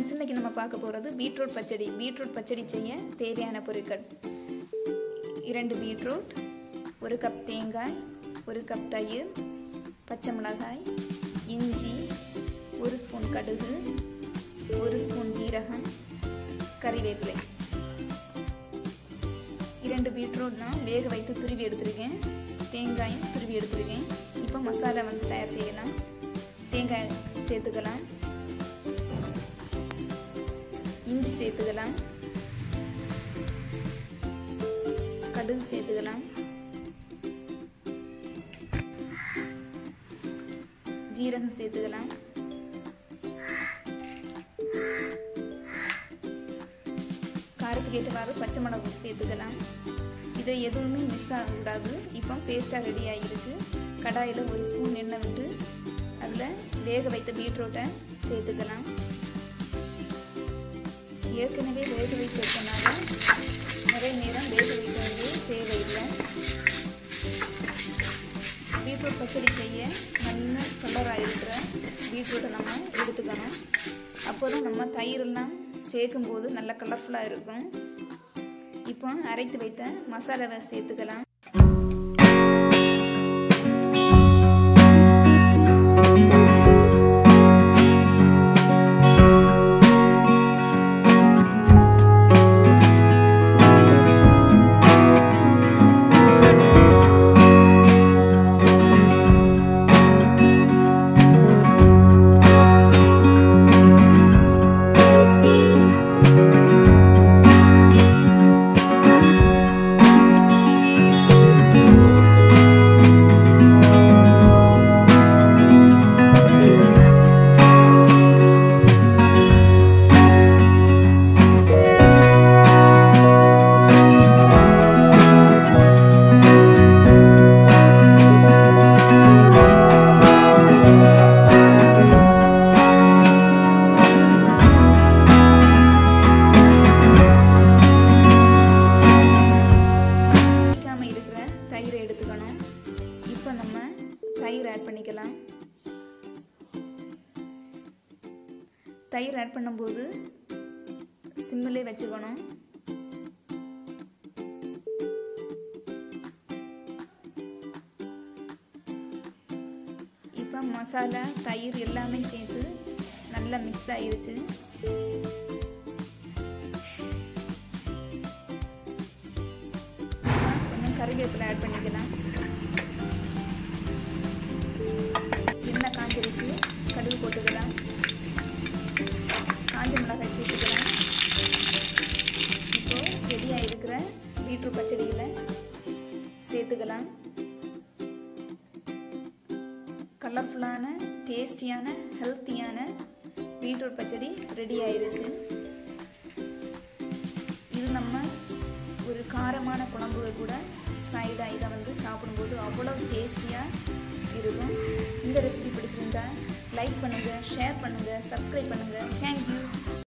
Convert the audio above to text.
Friends இன்றைக்கி நம்ம பார்க்க போகிறது பீட்ரூட் பச்சடி. பீட்ரூட் பச்சடி செய்ய தேவையான பொருட்கள். இரண்டு பீட்ரூட் ஒரு கப் தேங்காய் ஒரு கப் தயிர் பச்சை மிளகாய் இஞ்சி ஒரு ஸ்பூன் கடுகு ஒரு ஸ்பூன் ஜீரகம் கறிவேப்பிலை. இரண்டு பீட்ரூட் நான் வேக வைத்து துருவி எடுத்திருக்கேன். தேங்காயும் துருவி எடுத்திருக்கேன். இப்போ மசாலா வந்து தயார் செய்யலாம். தேங்காய் சேர்த்துக்கலாம். சேர்த்துக்கலாம். கடுகு சேர்த்துக்கலாம். ஜீரகம் சேர்த்துக்கலாம். காரத்துக்கு ஏற்றவாறு பச்சை மிளகு சேர்த்துக்கலாம். இதை எதுவுமே மிஸ் ஆகக்கூடாது. இப்போ பேஸ்ட்டாக ரெடி ஆகிருச்சு. கடாயில் ஒரு ஸ்பூன் எண்ணெய் விட்டு அதில் வேக வைத்த பீட்ரூட்டை சேர்த்துக்கலாம். ஏற்கனவே வேக வைத்திருக்கனால நிறைய நேரம் வேக வைக்க வேண்டிய தேவையில்லை. பீட்ரூட் பச்சடி செய்ய நல்ல கலராக இருக்கிற பீட்ரூட்டை நம்ம எடுத்துக்கணும். அப்போ தான் நம்ம தயிரெல்லாம் சேர்க்கும்போது நல்ல கலர்ஃபுல்லாக இருக்கும். இப்போ அரைத்து வைத்த மசாலாவை சேர்த்துக்கலாம். தயிர் ஆட் பண்ணிக்கலாம். தயிர் ஆட் பண்ணும்போது சிம்மிலே வச்சுக்கணும். இப்போ மசாலா தயிர் எல்லாமே சேர்த்து நல்லா மிக்ஸ் ஆகிருச்சு கொஞ்சம் கறிவேப்பிலை ஆட் பண்ணிக்கலாம். பீட்ரூட் பச்சடியில் சேர்த்துக்கலாம். கலர்ஃபுல்லான டேஸ்டியான ஹெல்த்தியான பீட்ரூட் பச்சடி ரெடி ஆயிடுச்சு இது நம்ம ஒரு காரமான குழம்புகள் கூட சைடாக இதை வந்து சாப்பிடும்போது அவ்வளோ டேஸ்டியாக இருக்கும். இந்த ரெசிபி பிடிச்சிருந்தா லைக் பண்ணுங்கள் ஷேர் பண்ணுங்கள் சப்ஸ்கிரைப் பண்ணுங்கள் தேங்க்யூ